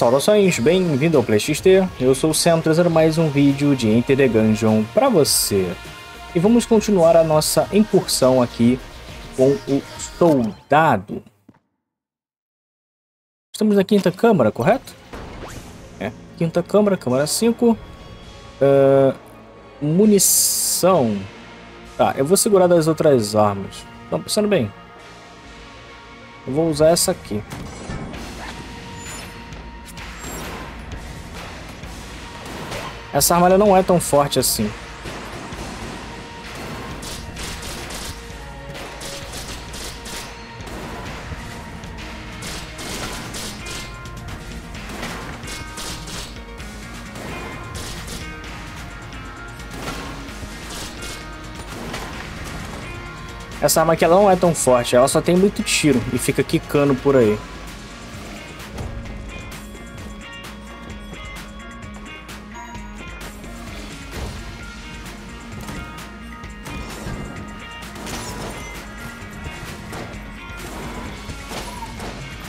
Saudações, bem-vindo ao PlayXT. Eu sou o Sam, trazendo mais um vídeo de Enter the Gungeon para você. E vamos continuar a nossa incursão aqui com o Soldado. Estamos na quinta câmara, correto? É, quinta câmara, câmara 5. Uh, munição. Tá, eu vou segurar das outras armas. Estão pensando bem? Eu vou usar essa aqui. Essa arma não é tão forte assim. Essa arma aqui ela não é tão forte, ela só tem muito tiro e fica quicando por aí.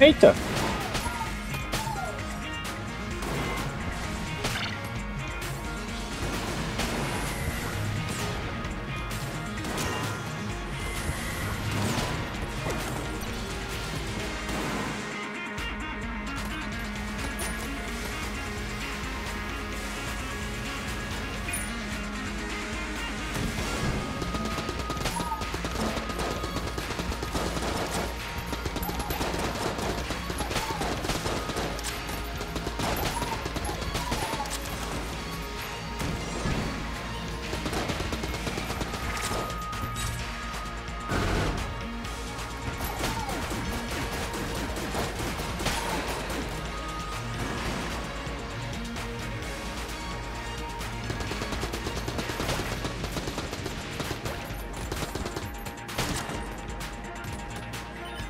Eita!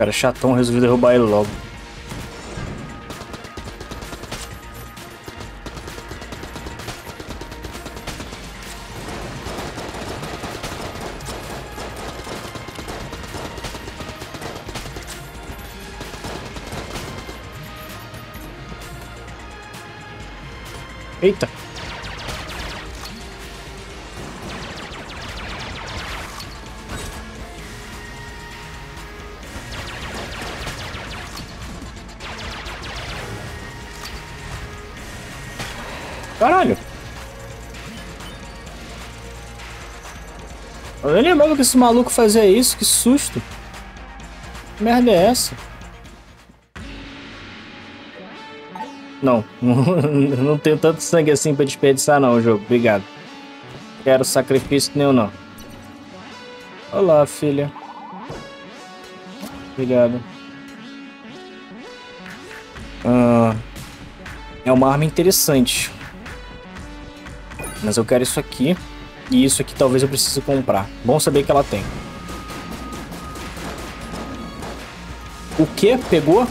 Cara chatão, resolvi derrubar ele logo. Eita! Caralho. Eu nem lembrava que esse maluco fazia isso, que susto. Que merda é essa? Não, não tenho tanto sangue assim pra desperdiçar não, jogo. Obrigado. Quero sacrifício nenhum não. Olá, filha. Obrigado. Ah, é uma arma interessante. Mas eu quero isso aqui. E isso aqui talvez eu precise comprar. Bom saber que ela tem. O que? Pegou?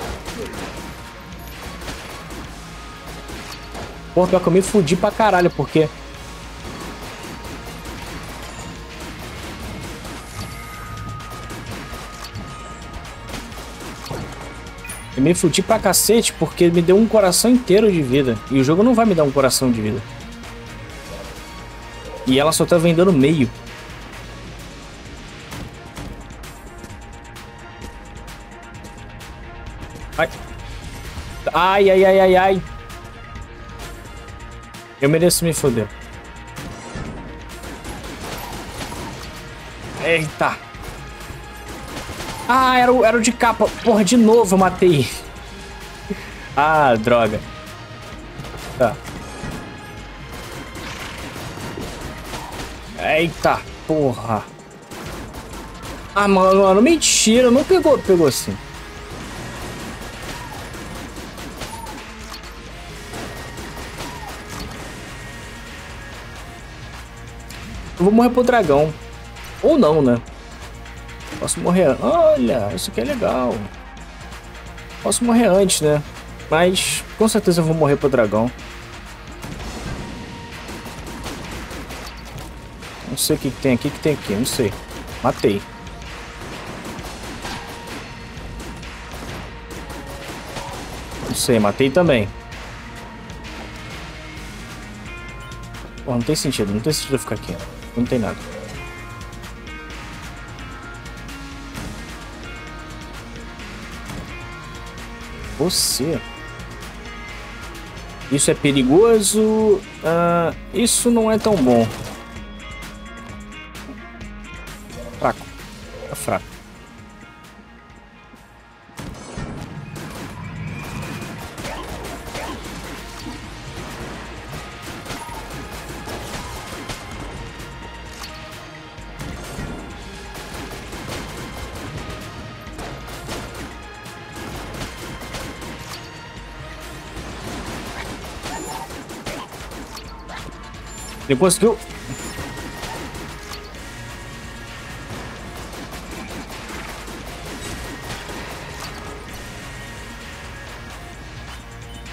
Pô, pior que eu me fudi pra caralho, porque... Eu me fudi pra cacete porque me deu um coração inteiro de vida. E o jogo não vai me dar um coração de vida. E ela só tá vendendo meio. Ai. Ai, ai, ai, ai, ai. Eu mereço me foder. Eita. Ah, era o, era o de capa. Porra, de novo eu matei. ah, droga. Tá. Eita, porra. Ah, mano, mentira, não pegou, pegou assim. Eu vou morrer pro dragão. Ou não, né? Posso morrer... Olha, isso aqui é legal. Posso morrer antes, né? Mas com certeza eu vou morrer pro dragão. Não sei o que, tem aqui, o que tem aqui, não sei. Matei. Não sei, matei também. Pô, não tem sentido, não tem sentido eu ficar aqui. Não tem nada. Você. Isso é perigoso. Uh, isso não é tão bom. Ele conseguiu.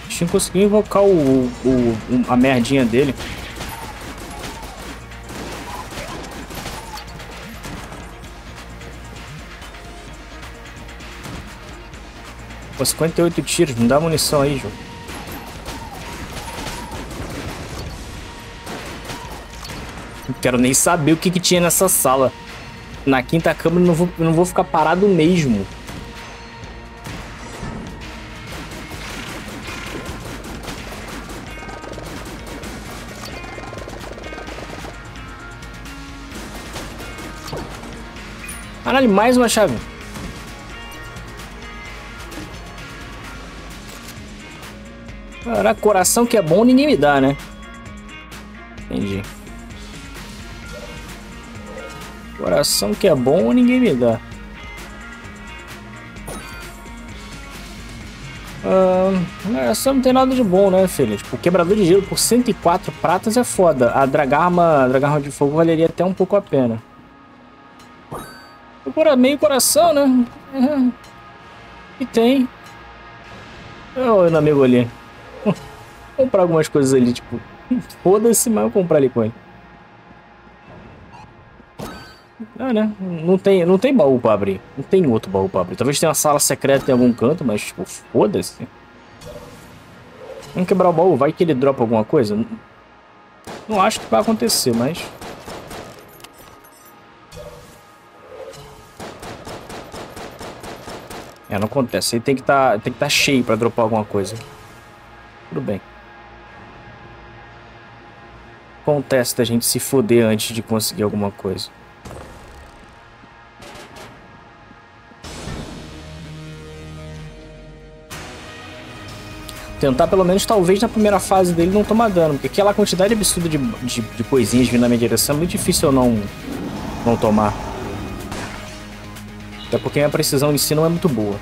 Gente conseguiu invocar o, o, a merdinha dele. Pô, 58 tiros, não dá munição aí, jogo. Quero nem saber o que, que tinha nessa sala. Na quinta câmera não vou, não vou ficar parado mesmo. Caralho, mais uma chave. Caraca, coração que é bom ninguém me dá, né? Entendi. Coração que é bom, ninguém me dá. Uh, essa não tem nada de bom, né, filho? Tipo, quebrador de gelo por 104 pratas é foda. A dragarma, a dragarma de fogo valeria até um pouco a pena. Meio coração, né? Uhum. E tem. Olha o amigo ali. Vou comprar algumas coisas ali, tipo... Foda-se, mas eu vou comprar ali com ele. Né? Não tem, não tem baú pra abrir. Não tem outro baú pra abrir. Talvez tenha uma sala secreta em algum canto, mas, tipo, foda-se. Vamos quebrar o baú. Vai que ele dropa alguma coisa? Não, não acho que vai acontecer, mas... É, não acontece. Ele tem que tá, tem que estar tá cheio pra dropar alguma coisa. Tudo bem. Acontece da gente se foder antes de conseguir alguma coisa. Tentar pelo menos, talvez, na primeira fase dele não tomar dano. Porque aquela quantidade absurda de, de, de coisinhas vindo na minha direção é muito difícil eu não, não tomar. Até porque minha precisão em si não é muito boa.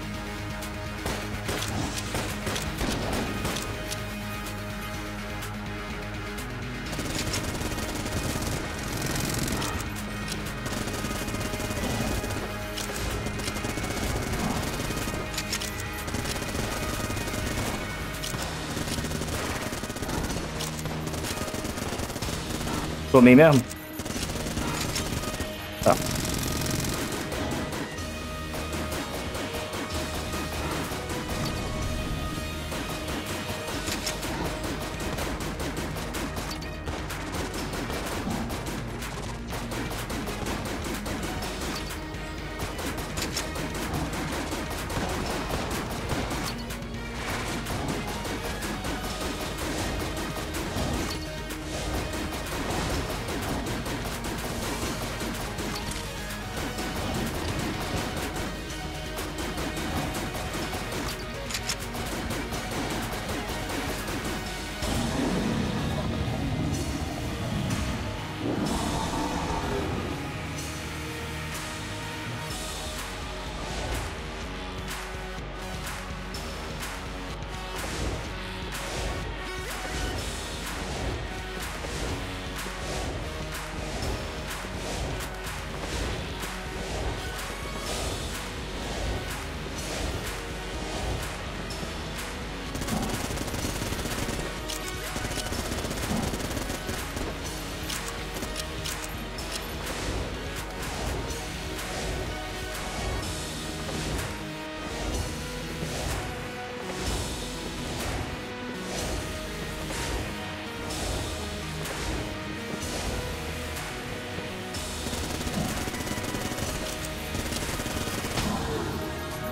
Tomei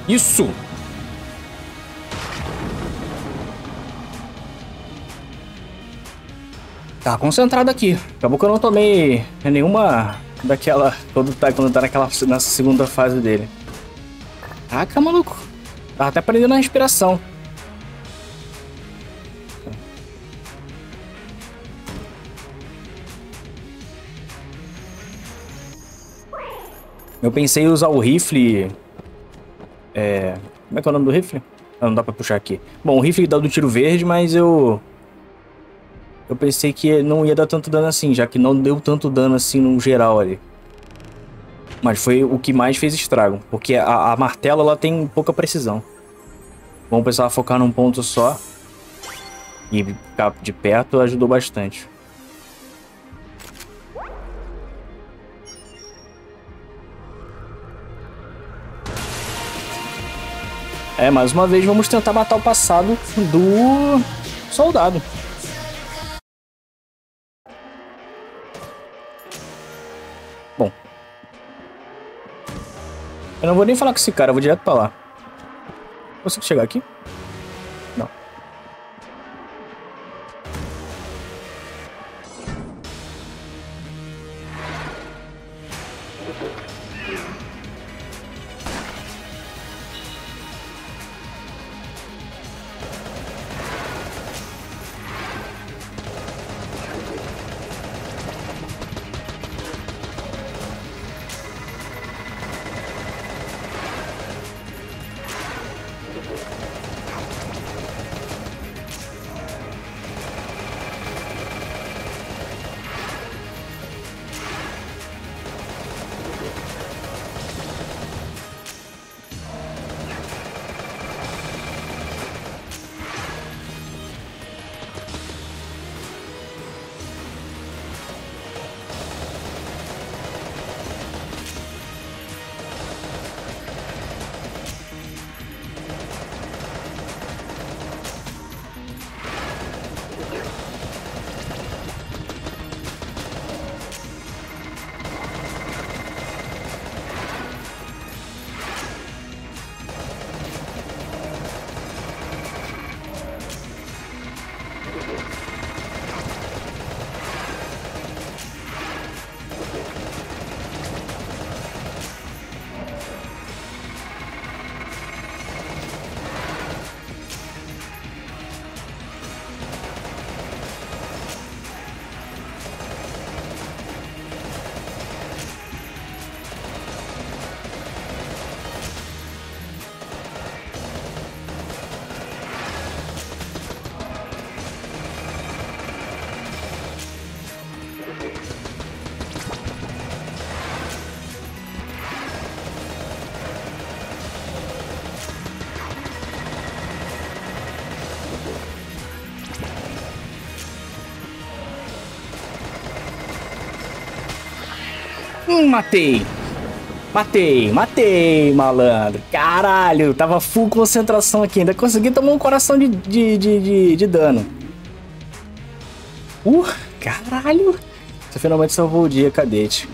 Isso! Tá concentrado aqui. Acabou que eu não tomei nenhuma daquela... Quando tá, quando tá naquela, nessa segunda fase dele. Caraca, maluco. Tava até prendendo a respiração. Eu pensei em usar o rifle... É... Como é que é o nome do rifle? Ah, não dá pra puxar aqui. Bom, o rifle dá do tiro verde, mas eu... Eu pensei que não ia dar tanto dano assim, já que não deu tanto dano assim no geral ali. Mas foi o que mais fez estrago, porque a, a martela ela tem pouca precisão. Vamos precisar focar num ponto só. E ficar de perto ajudou bastante. É, mais uma vez vamos tentar matar o passado do soldado. Bom. Eu não vou nem falar com esse cara, eu vou direto pra lá. Consigo chegar aqui? Hum, matei. Matei, matei, malandro. Caralho, tava full concentração aqui. Ainda consegui tomar um coração de, de, de, de, de dano. Uh, caralho. Você finalmente salvou o dia, cadete.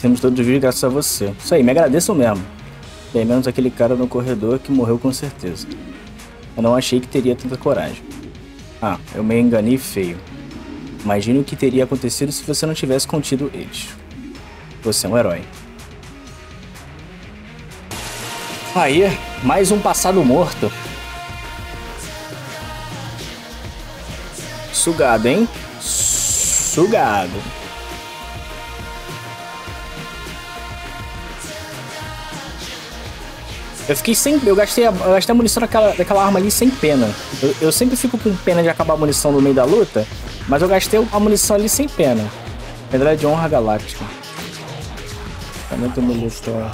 Temos todos os vídeos graças a você. Isso aí, me agradeço mesmo. Bem menos aquele cara no corredor que morreu com certeza. Eu não achei que teria tanta coragem. Ah, eu me enganei feio. Imagine o que teria acontecido se você não tivesse contido eles. Você é um herói. Aí, mais um passado morto. Sugado, hein? Sugado. Eu fiquei sem. Eu gastei a, eu gastei a munição daquela, daquela arma ali sem pena. Eu, eu sempre fico com pena de acabar a munição no meio da luta, mas eu gastei a munição ali sem pena. Medalha de honra galáctica. Aumenta o militar.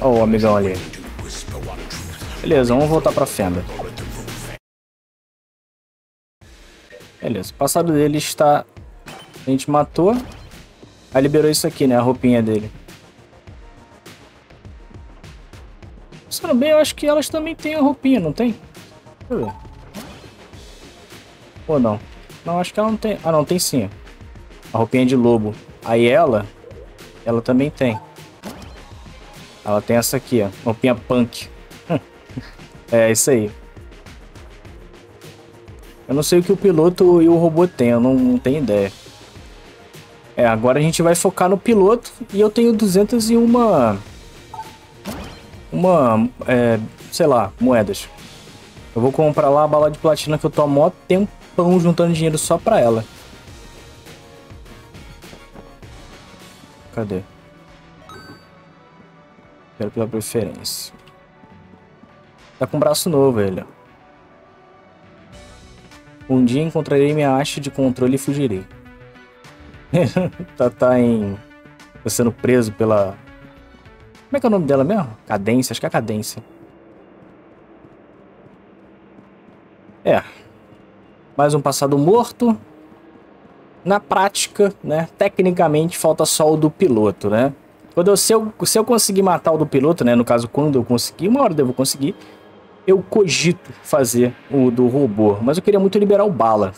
Ó o amigão ali. Beleza, vamos voltar pra fenda. Beleza, o passado dele está... A gente matou. Aí liberou isso aqui, né? A roupinha dele. Pensando bem, eu acho que elas também têm a roupinha, não tem? Deixa eu ver. Ou não? Não, acho que ela não tem. Ah, não, tem sim. A roupinha de lobo. Aí ela ela também tem. ela tem essa aqui, ó. Roupinha punk. é, isso aí. Eu não sei o que o piloto e o robô têm, eu não, não tenho ideia. É, agora a gente vai focar no piloto e eu tenho 201 uma, é, sei lá, moedas. Eu vou comprar lá a bala de platina que eu tô há mó tempão juntando dinheiro só pra ela. Cadê? Quero pela preferência. Tá com braço novo ele. Um dia encontrarei minha haste de controle e fugirei. tá, tá em. Tá sendo preso pela. Como é que é o nome dela mesmo? Cadência, acho que é cadência. É. Mais um passado morto. Na prática, né? Tecnicamente, falta só o do piloto, né? Quando eu, se, eu, se eu conseguir matar o do piloto, né? No caso, quando eu conseguir, uma hora eu devo conseguir, eu cogito fazer o do robô. Mas eu queria muito liberar o bala.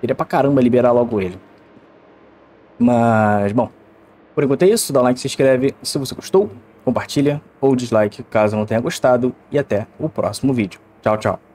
Queria pra caramba liberar logo ele. Mas, bom. Por enquanto é isso. Dá like, se inscreve se você gostou. Compartilha ou dislike caso não tenha gostado. E até o próximo vídeo. Tchau, tchau.